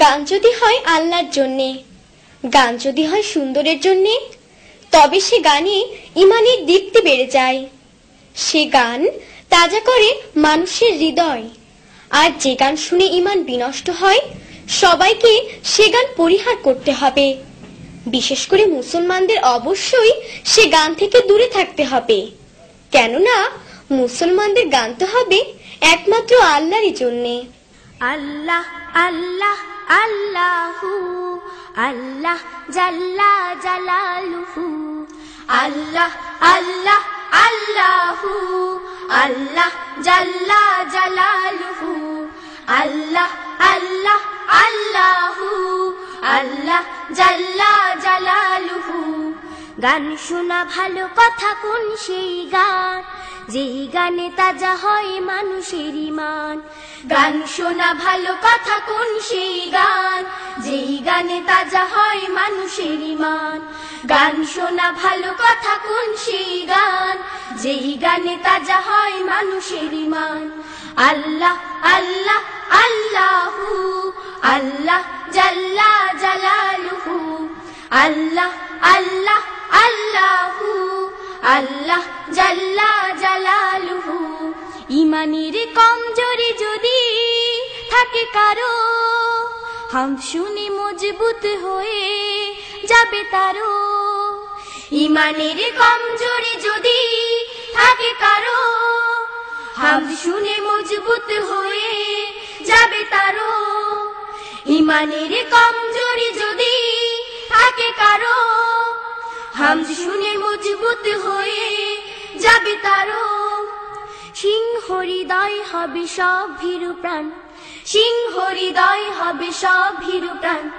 গান যদি হয় আল্লাহর জন্যে, গান যদি হয় সুন্দরের জন্যে, তবে সে গানে ইমানের দীপ্তি বেড়ে যায়। সে গান তাজা করে মানুষের হৃদয়। আর যে গান শুনে ইমান বিনষ্ট হয়, সবাইকে সে গান পরিহার করতে হবে। বিশেষ করে মুসলমানদের অবশ্যই সে গান থেকে দূরে থাকতে হবে। কেননা, মুসলমানদের গান তো হবে একমাত্র আল্লাহরই জন্যে। আল্লাহ আল্লাহ, আল্লাহু, আল্লাহ জাল্লা জালালুহু, আল্লাহ আল্লাহ, আল্লাহু, আল্লাহ জাল্লা জালালুহু, আল্লাহ আল্লাহ, আল্লাহু, আল্লাহ জাল্লা জালালুহু। গান শোনা ভালো কথা কোন সেই গান? যেই গানে তাজা হয় মানুষের ইমান। গান শোনা ভালো কথা কোন সেই গান? যেই গানে তাজা হয় মানুষের ইমান। গান শোনা ভালো কথা কোন সেই গান? যেই গানে তাজা হয় মানুষের ইমান। আল্লাহ আল্লাহ, আল্লাহু, আল্লাহ জাল্লা জালালুহু। আল্লাহ আল্লাহ আল্লাহু, আল্লাহ জাল্লা জালালুহু। ইমানের কমজোরি যদি থাকে কারও, হাম শুনে মজবুত হয়ে যাবে তারো ইমানের কমজোরি যদি থাকে কারও, হাম শুনে মজবুত হয়ে যাবে তারো ইমানের কমজোরি যদি থাকে কারও হাম শুনে মজবুত হয়ে যাবে তারো সিংহ হৃদয় হবে সব ভীরু প্রাণ। সিংহ হৃদয় হবে সব ভীরু প্রাণ।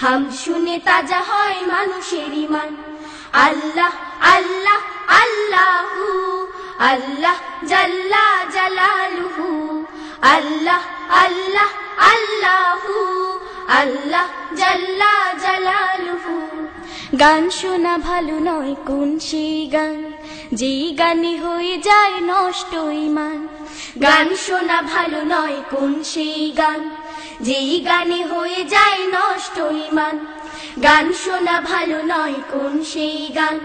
হাম শুনে তাজা হয় মানুষের ইমান। আল্লাহ আল্লাহ, আল্লাহু, আল্লাহ জাল্লা জালালুহু। আল্লাহ আল্লাহ, আল্লাহু, আল্লাহ জাল্লা জালালুহু। গান শোনা ভালো নয় কোন সেই গান? যেই গানে হয়ে যায় নষ্ট ইমান। গান শোনা ভালো নয় কোন সেই গান? যেই গানে হয়ে যায় নষ্ট ইমান। গান শোনা ভালো নয় কোন সেই গান?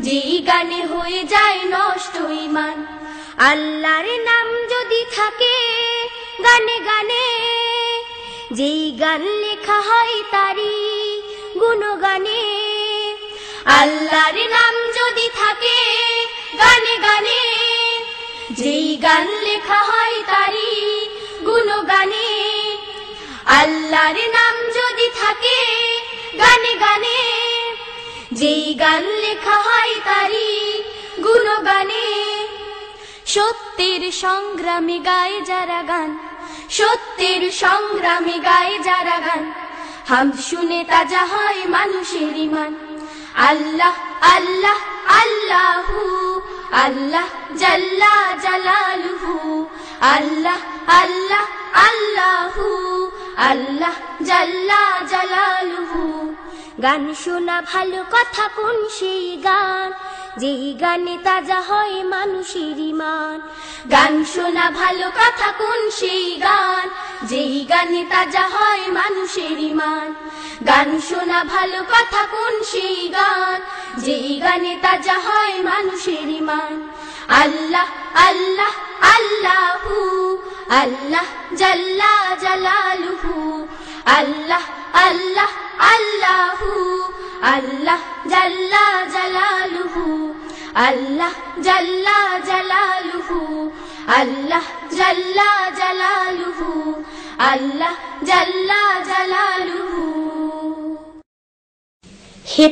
যেই গানে হয়ে যায় নষ্ট ইমান। আল্লাহর নাম যদি থাকে গানে গানে, যেই গান লেখা হয় তারি আল্লাহর নাম যদি থাকে, গানে গানে, যেই গান লেখা হয় তারি গুণগানে। আল্লাহর নাম যদি থাকে, গানে গানে, যেই গান লেখা হয় তারি গুণগানে। সত্যের সংগ্রামে গায়ে যারা গান, সত্যের সংগ্রামে গায়ে যারা গান। হাম শুনে তাজা হয় মানুষের ইমান। আল্লাহ আল্লাহ, আল্লাহু, আল্লাহ জাল্লা জালালুহু, আল্লাহ আল্লাহ, আল্লাহু, আল্লাহ জাল্লা জালালুহু। গান শোনা ভালো কথা, কোন সেই গান? যেই গানে তাজা হয় মানুষের ইমান। গান শোনা ভালো কথা কোন সেই গান? যেই গানে তাজা হয় মানুষের ইমান। গান শোনা ভালো কথা কোন সেই গান? যেই গানে তাজা হয় মানুষের ইমান। আল্লাহ আল্লাহ, আল্লাহু। আল্লাহ জাল্লা জালালুহু। আল্লাহ আল্লাহ, আল্লাহু। আল্লাহ জাল্লা জালালুহু। আল্লাহ জাল্লা জালালুহু আল্লাহ জাল্লা জালালুহু আল্লাহ জাল্লা জালালুহু। হে